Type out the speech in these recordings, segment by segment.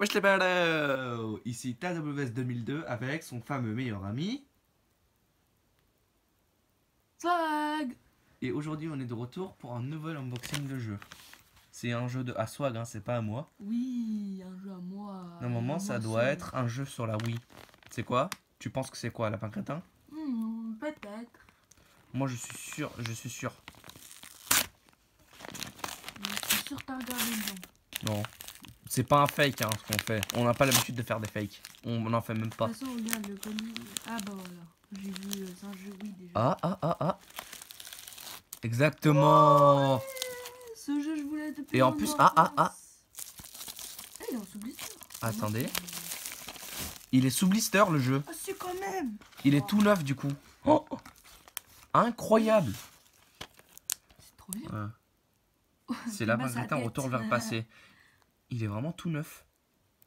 Wesh les balles Ici TWS 2002 avec son fameux meilleur ami. Swag Et aujourd'hui on est de retour pour un nouvel unboxing de jeu. C'est un jeu de à Swag, hein, c'est pas à moi. Oui, un jeu à moi. Normalement ça doit être un jeu sur la Wii. C'est quoi? Tu penses que c'est quoi, Lapin Crétin Hmm, Peut-être. Moi je suis sûr, je suis sûr. Je suis sûr que t'as regardé dedans. Non. C'est pas un fake hein, ce qu'on fait. On n'a pas l'habitude de faire des fakes. On n'en fait même De pas. toute façon, regarde le colis. Ah bah voilà. J'ai vu, euh, c'est un jeu oui déjà. Ah ah ah ah Exactement Ce jeu, je voulais depuis Et en plus- ah, ah, ah. Ah, il est en sous blister. Attendez. Il est sous blister le jeu. Ah, c'est quand même. Il est tout neuf du coup. Oh. Incroyable C'est trop bien. Ouais. C'est Fais Lapin pas sa Crétin tête. retour vers le passé. Il est vraiment tout neuf.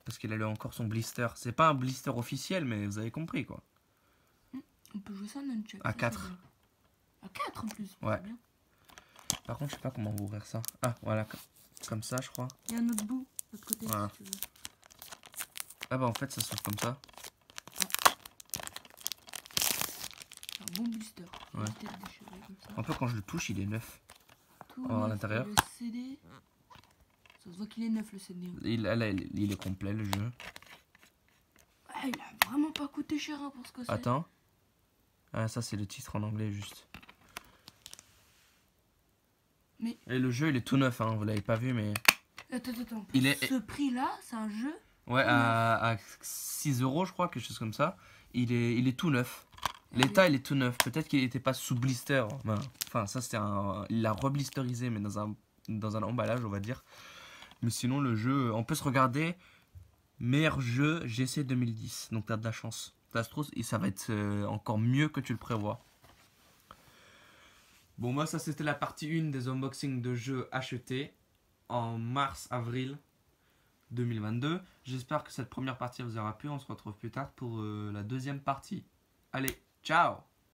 Parce qu'il a encore son blister. C'est pas un blister officiel, mais vous avez compris quoi. On peut jouer ça nunchuck. À ça, quatre. c'est bien. À 4 en plus. Ouais. bien. Par contre, je sais pas comment ouvrir ça. Ah, voilà. co- Comme ça, je crois. Il y a un autre bout, de l'autre côté, Voilà. si tu veux. Ah bah en fait, ça s'ouvre comme ça. Un bon blister. Ouais. Un peu quand je le touche, il est neuf. Tout à l'intérieur. CD. Qu'il est neuf le CD. Il, là, il, il est complet le jeu. Ah, il a vraiment pas coûté cher hein, pour ce que c'est. Attends. Ah, ça c'est le titre en anglais juste. Mais- Et le jeu il est tout neuf, hein, vous l'avez pas vu, mais. Attends, attends. Il est- Ce prix-là, c'est un jeu. Ouais, à, à 6 euros, je crois, quelque chose comme ça. Il est, il est tout neuf. L'état il est tout neuf. Peut-être qu'il n'était pas sous blister. Enfin, ça c'était un. Il l'a reblisterisé, mais dans un, dans un emballage, on va dire. Mais sinon, le jeu, on peut se regarder. Meilleur jeu GC 2010. Donc t'as de la chance. Et ça va être euh, encore mieux que tu le prévois. Bon, moi, ça c'était la partie 1 des unboxings de jeux achetés en mars-avril 2022. J'espère que cette première partie vous aura plu. On se retrouve plus tard pour euh, la deuxième partie. Allez, ciao